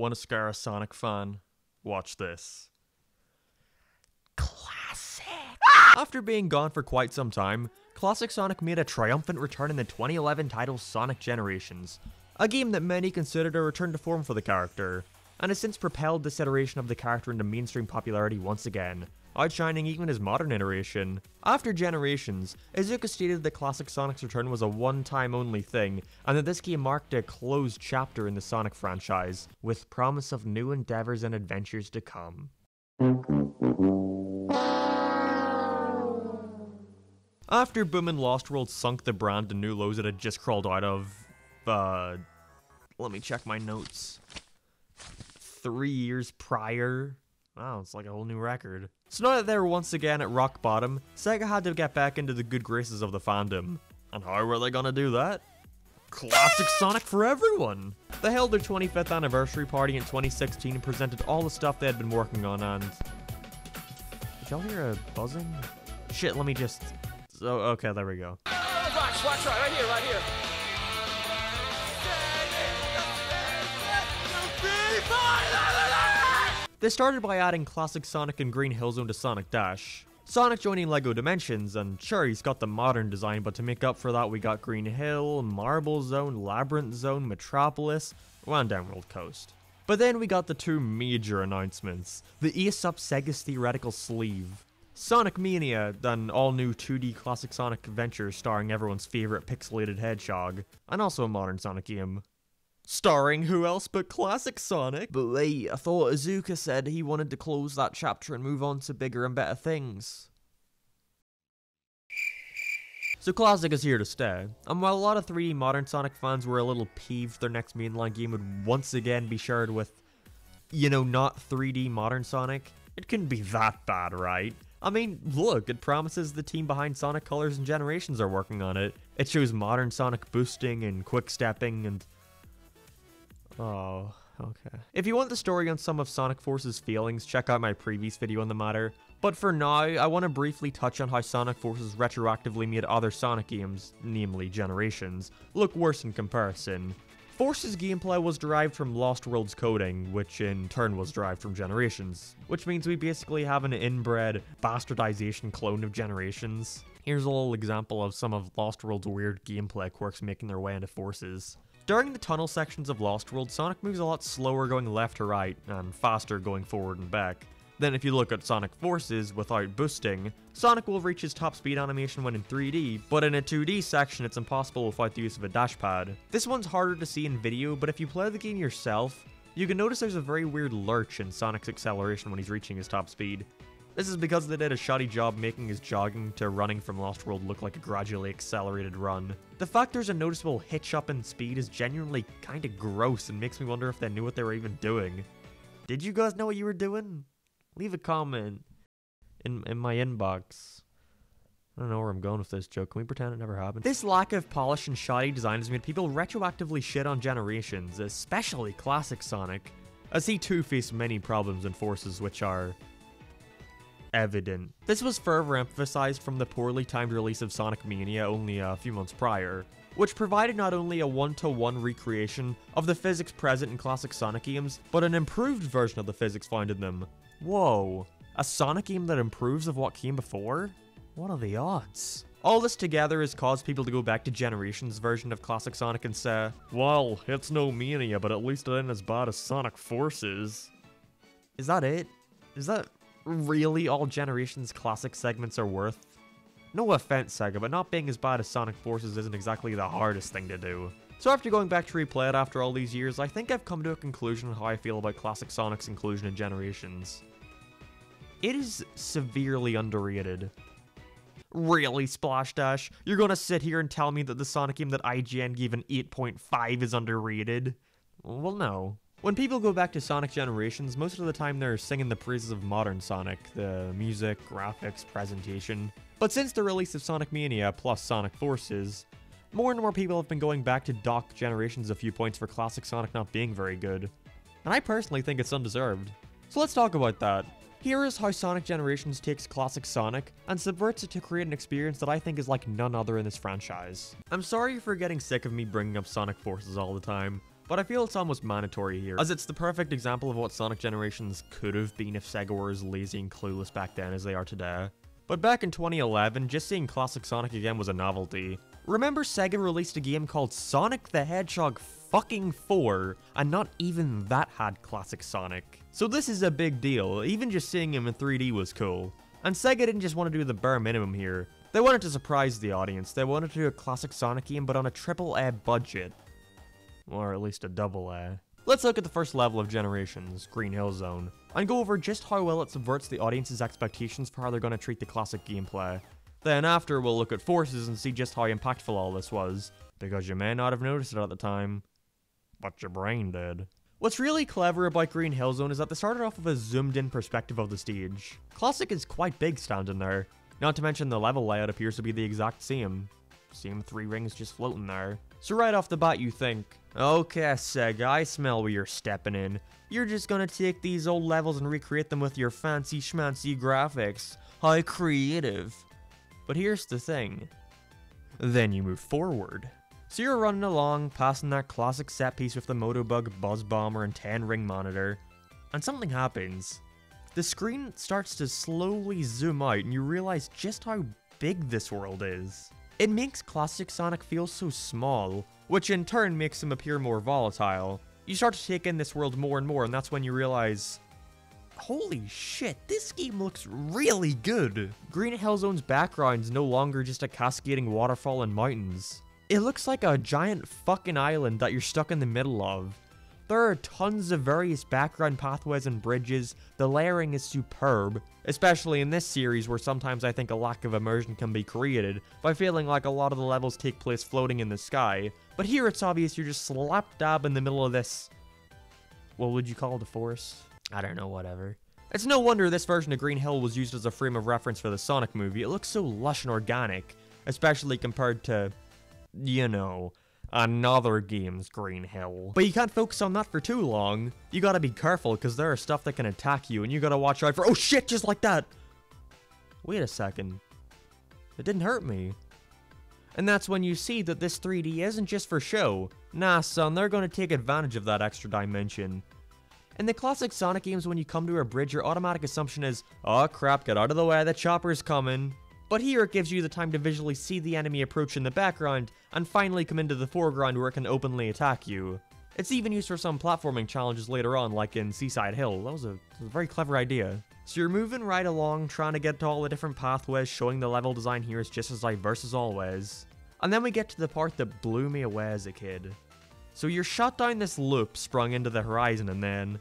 Want to scare a Sonic fan? Watch this. Classic. After being gone for quite some time, Classic Sonic made a triumphant return in the 2011 title Sonic Generations, a game that many considered a return to form for the character, and has since propelled this iteration of the character into mainstream popularity once again, outshining even his modern iteration. After Generations, Iizuka stated that Classic Sonic's return was a one-time only thing, and that this game marked a closed chapter in the Sonic franchise, with promise of new endeavors and adventures to come. After Boom and Lost World sunk the brand to new lows it had just crawled out of, uh, let me check my notes. Three years prior. Wow, it's like a whole new record. So now that they were once again at rock bottom, Sega had to get back into the good graces of the fandom. And how were they gonna do that? Classic Sonic for everyone! They held their 25th anniversary party in 2016 and presented all the stuff they had been working on and... Did y'all hear a buzzing? Shit, let me just... Oh, okay, there we go. Watch, watch, right, right here, right here. They started by adding classic Sonic and Green Hill Zone to Sonic Dash. Sonic joining LEGO Dimensions, and sure, he's got the modern design, but to make up for that, we got Green Hill, Marble Zone, Labyrinth Zone, Metropolis, and Emerald Coast. But then we got the two major announcements the Up Sega's theoretical sleeve. Sonic Mania, an all new 2D classic Sonic adventure starring everyone's favorite pixelated hedgehog, and also a modern Sonic game. Starring who else but classic Sonic? But wait, I thought Iizuka said he wanted to close that chapter and move on to bigger and better things. So Classic is here to stay, and while a lot of 3D modern Sonic fans were a little peeved their next mainline game would once again be shared with, you know, not 3D modern Sonic, it couldn't be that bad, right? I mean, look, it promises the team behind Sonic Colors and Generations are working on it. It shows modern Sonic boosting and quick stepping and Oh, okay. If you want the story on some of Sonic Force's feelings, check out my previous video on the matter. But for now, I want to briefly touch on how Sonic Forces retroactively made other Sonic games, namely Generations, look worse in comparison. Force's gameplay was derived from Lost World's coding, which in turn was derived from Generations, which means we basically have an inbred bastardization clone of Generations. Here's a little example of some of Lost World's weird gameplay quirks making their way into Forces. During the tunnel sections of Lost World, Sonic moves a lot slower going left to right, and faster going forward and back. Then if you look at Sonic Forces without boosting, Sonic will reach his top speed animation when in 3D, but in a 2D section it's impossible without the use of a dash pad. This one's harder to see in video, but if you play the game yourself, you can notice there's a very weird lurch in Sonic's acceleration when he's reaching his top speed. This is because they did a shoddy job making his jogging to running from Lost World look like a gradually accelerated run. The fact there's a noticeable hitch up in speed is genuinely kinda gross and makes me wonder if they knew what they were even doing. Did you guys know what you were doing? Leave a comment in, in my inbox. I don't know where I'm going with this joke. Can we pretend it never happened? This lack of polish and shoddy design has made people retroactively shit on generations, especially classic Sonic, as he too faced many problems and forces which are evident. This was further emphasized from the poorly timed release of Sonic Mania only a few months prior, which provided not only a one-to-one recreation of the physics present in classic Sonic games, but an improved version of the physics found in them. Whoa, a Sonic game that improves of what came before? What are the odds? All this together has caused people to go back to Generations' version of classic Sonic and say, Well, it's no Mania, but at least it ain't as bad as Sonic Forces. Is that it? Is that really all Generations classic segments are worth? No offense, Sega, but not being as bad as Sonic Forces isn't exactly the hardest thing to do. So after going back to replay it after all these years, I think I've come to a conclusion on how I feel about classic Sonic's inclusion in Generations. It is severely underrated. Really, Splash Dash? You're gonna sit here and tell me that the Sonic game that IGN gave an 8.5 is underrated? Well, no. When people go back to Sonic Generations, most of the time they're singing the praises of modern Sonic, the music, graphics, presentation. But since the release of Sonic Mania plus Sonic Forces, more and more people have been going back to dock Generations a few points for classic Sonic not being very good. And I personally think it's undeserved. So let's talk about that. Here is how Sonic Generations takes classic Sonic and subverts it to create an experience that I think is like none other in this franchise. I'm sorry for getting sick of me bringing up Sonic Forces all the time, but I feel it's almost mandatory here, as it's the perfect example of what Sonic Generations could have been if Sega were as lazy and clueless back then as they are today. But back in 2011, just seeing classic Sonic again was a novelty. Remember Sega released a game called Sonic the Hedgehog fucking 4, and not even that had classic Sonic. So this is a big deal, even just seeing him in 3D was cool. And Sega didn't just want to do the bare minimum here. They wanted to surprise the audience, they wanted to do a classic Sonic game but on a triple A budget. Or at least a double A. Let's look at the first level of Generations, Green Hill Zone, and go over just how well it subverts the audience's expectations for how they're going to treat the classic gameplay. Then after, we'll look at Forces and see just how impactful all this was, because you may not have noticed it at the time, but your brain did. What's really clever about Green Hill Zone is that they started off with a zoomed in perspective of the stage. Classic is quite big standing there, not to mention the level layout appears to be the exact same. Same three rings just floating there. So right off the bat you think, okay Sega, I smell where you're stepping in. You're just gonna take these old levels and recreate them with your fancy schmancy graphics. How creative. But here's the thing. Then you move forward. So you're running along, passing that classic set piece with the Motobug, Buzz Bomber, and 10 ring monitor, and something happens. The screen starts to slowly zoom out and you realize just how big this world is. It makes classic Sonic feel so small, which in turn makes him appear more volatile. You start to take in this world more and more and that's when you realize, holy shit, this game looks really good. Green Hill Zone's background's no longer just a cascading waterfall and mountains. It looks like a giant fucking island that you're stuck in the middle of. There are tons of various background pathways and bridges, the layering is superb, especially in this series where sometimes I think a lack of immersion can be created by feeling like a lot of the levels take place floating in the sky, but here it's obvious you're just slap dab in the middle of this... What would you call a forest? I don't know, whatever. It's no wonder this version of Green Hill was used as a frame of reference for the Sonic movie, it looks so lush and organic, especially compared to, you know, another game's Green Hill. But you can't focus on that for too long. You gotta be careful because there are stuff that can attack you and you gotta watch out for- Oh shit, just like that! Wait a second. It didn't hurt me. And that's when you see that this 3D isn't just for show. Nah son, they're gonna take advantage of that extra dimension. In the classic Sonic games, when you come to a bridge, your automatic assumption is, oh crap, get out of the way, the chopper's coming. But here it gives you the time to visually see the enemy approach in the background, and finally come into the foreground where it can openly attack you. It's even used for some platforming challenges later on, like in Seaside Hill. That was a, was a very clever idea. So you're moving right along, trying to get to all the different pathways, showing the level design here is just as diverse as always. And then we get to the part that blew me away as a kid. So you're shot down this loop sprung into the horizon and then...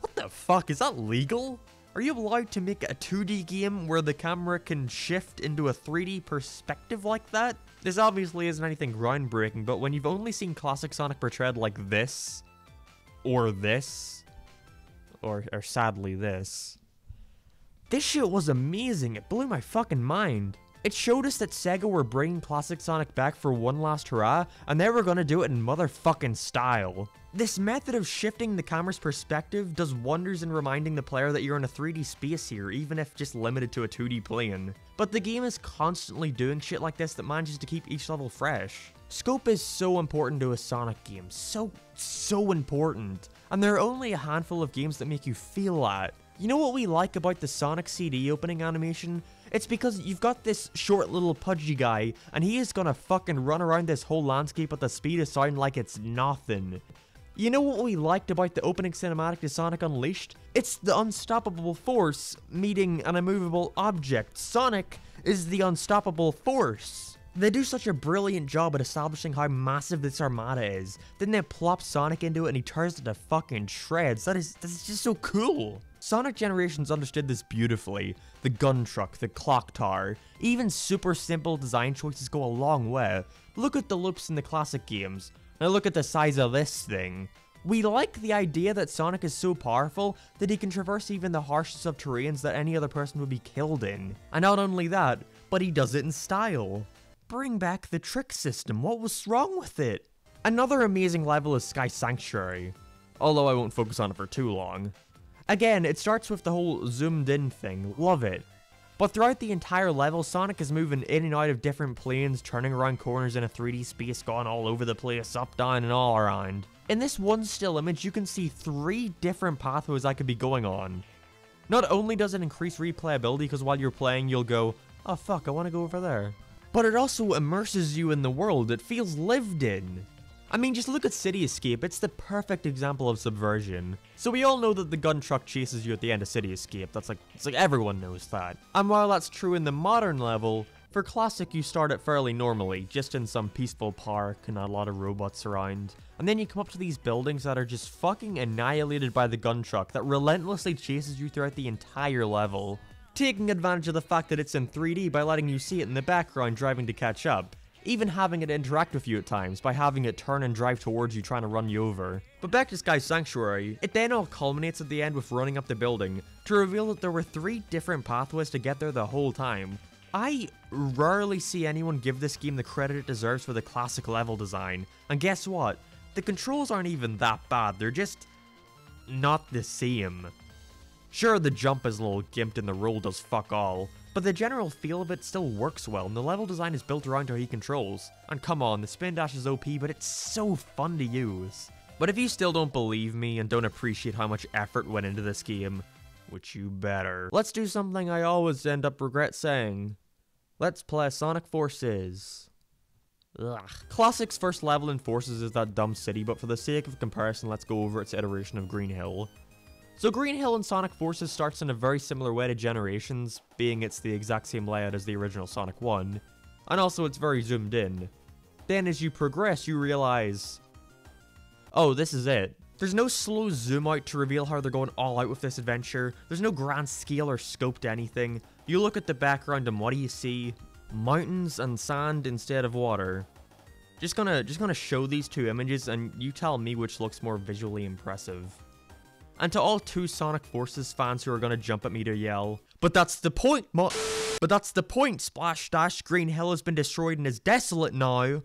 What the fuck, is that legal? Are you allowed to make a 2D game where the camera can shift into a 3D perspective like that? This obviously isn't anything groundbreaking, but when you've only seen classic Sonic portrayed like this, or this, or, or sadly this, this shit was amazing, it blew my fucking mind. It showed us that Sega were bringing classic Sonic back for one last hurrah, and they were gonna do it in motherfucking style. This method of shifting the camera's perspective does wonders in reminding the player that you're in a 3D space here, even if just limited to a 2D plane. But the game is constantly doing shit like this that manages to keep each level fresh. Scope is so important to a Sonic game, so, so important. And there are only a handful of games that make you feel that. You know what we like about the Sonic CD opening animation? It's because you've got this short little pudgy guy, and he is gonna fucking run around this whole landscape at the speed of sound like it's nothing. You know what we liked about the opening cinematic to Sonic Unleashed? It's the unstoppable force meeting an immovable object. Sonic is the unstoppable force. They do such a brilliant job at establishing how massive this armada is. Then they plop Sonic into it and he turns it to fucking shreds. That is, that is just so cool. Sonic Generations understood this beautifully. The gun truck, the clock tower, even super simple design choices go a long way. Look at the loops in the classic games. Now look at the size of this thing. We like the idea that Sonic is so powerful that he can traverse even the harshest of terrains that any other person would be killed in. And not only that, but he does it in style. Bring back the trick system, what was wrong with it? Another amazing level is Sky Sanctuary, although I won't focus on it for too long. Again, it starts with the whole zoomed in thing, love it. But throughout the entire level, Sonic is moving in and out of different planes, turning around corners in a 3D space, going all over the place, up, down, and all around. In this one still image, you can see three different pathways I could be going on. Not only does it increase replayability because while you're playing, you'll go, oh fuck, I want to go over there. But it also immerses you in the world, it feels lived in. I mean, just look at City Escape, it's the perfect example of subversion. So we all know that the gun truck chases you at the end of City Escape, that's like, it's like everyone knows that. And while that's true in the modern level, for Classic you start it fairly normally, just in some peaceful park and not a lot of robots around. And then you come up to these buildings that are just fucking annihilated by the gun truck that relentlessly chases you throughout the entire level. Taking advantage of the fact that it's in 3D by letting you see it in the background driving to catch up even having it interact with you at times by having it turn and drive towards you trying to run you over. But back to Sky Sanctuary, it then all culminates at the end with running up the building to reveal that there were three different pathways to get there the whole time. I rarely see anyone give this game the credit it deserves for the classic level design, and guess what? The controls aren't even that bad, they're just not the same. Sure, the jump is a little gimped and the roll does fuck all, but the general feel of it still works well, and the level design is built around how he controls. And come on, the spin dash is OP, but it's so fun to use. But if you still don't believe me and don't appreciate how much effort went into this game, which you better, let's do something I always end up regret saying. Let's play Sonic Forces. Ugh. Classic's first level in Forces is that dumb city, but for the sake of comparison, let's go over its iteration of Green Hill. So Green Hill in Sonic Forces starts in a very similar way to Generations, being it's the exact same layout as the original Sonic 1, and also it's very zoomed in. Then as you progress, you realize, oh, this is it. There's no slow zoom out to reveal how they're going all out with this adventure. There's no grand scale or scope to anything. You look at the background and what do you see? Mountains and sand instead of water. Just gonna just gonna show these two images and you tell me which looks more visually impressive. And to all two Sonic Forces fans who are gonna jump at me to yell, but that's the point, mo- But that's the point, Splash Dash. Green Hill has been destroyed and is desolate now.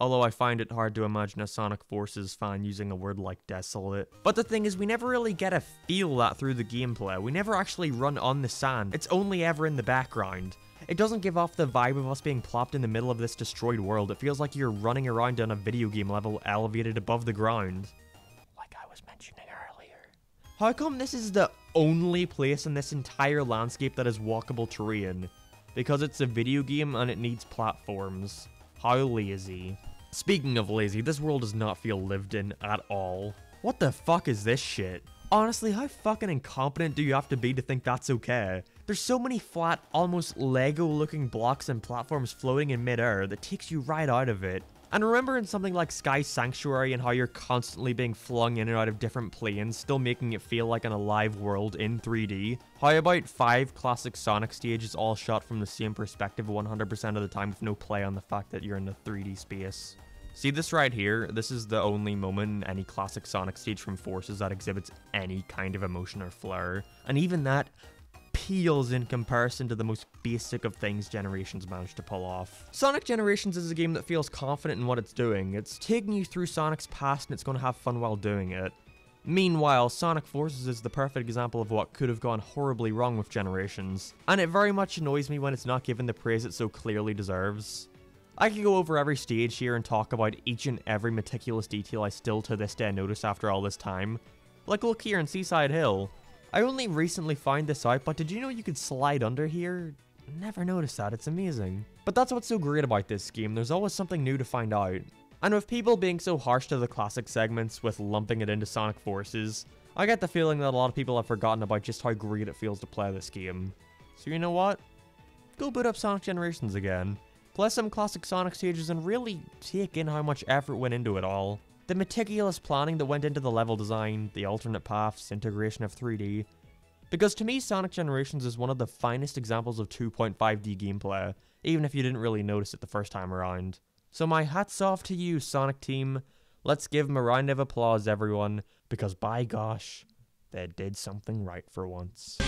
Although I find it hard to imagine a Sonic Forces fan using a word like desolate. But the thing is, we never really get a feel that through the gameplay. We never actually run on the sand. It's only ever in the background. It doesn't give off the vibe of us being plopped in the middle of this destroyed world. It feels like you're running around on a video game level elevated above the ground. How come this is the only place in this entire landscape that is walkable terrain? Because it's a video game and it needs platforms. How lazy. Speaking of lazy, this world does not feel lived in at all. What the fuck is this shit? Honestly, how fucking incompetent do you have to be to think that's okay? There's so many flat, almost Lego looking blocks and platforms floating in midair that takes you right out of it. And remember in something like Sky Sanctuary and how you're constantly being flung in and out of different planes, still making it feel like an alive world in 3D? How about 5 classic Sonic stages all shot from the same perspective 100% of the time with no play on the fact that you're in a 3D space? See this right here? This is the only moment in any classic Sonic stage from Forces that exhibits any kind of emotion or flair. And even that peels in comparison to the most basic of things Generations managed to pull off. Sonic Generations is a game that feels confident in what it's doing. It's taking you through Sonic's past and it's going to have fun while doing it. Meanwhile, Sonic Forces is the perfect example of what could have gone horribly wrong with Generations, and it very much annoys me when it's not given the praise it so clearly deserves. I could go over every stage here and talk about each and every meticulous detail I still to this day notice after all this time. Like look here in Seaside Hill, I only recently found this out, but did you know you could slide under here? Never noticed that, it's amazing. But that's what's so great about this game, there's always something new to find out. And with people being so harsh to the classic segments with lumping it into Sonic Forces, I get the feeling that a lot of people have forgotten about just how great it feels to play this game. So you know what? Go boot up Sonic Generations again. Play some classic Sonic stages and really take in how much effort went into it all. The meticulous planning that went into the level design, the alternate paths, integration of 3D. Because to me, Sonic Generations is one of the finest examples of 2.5D gameplay, even if you didn't really notice it the first time around. So my hat's off to you, Sonic team. Let's give them a round of applause, everyone, because by gosh, they did something right for once.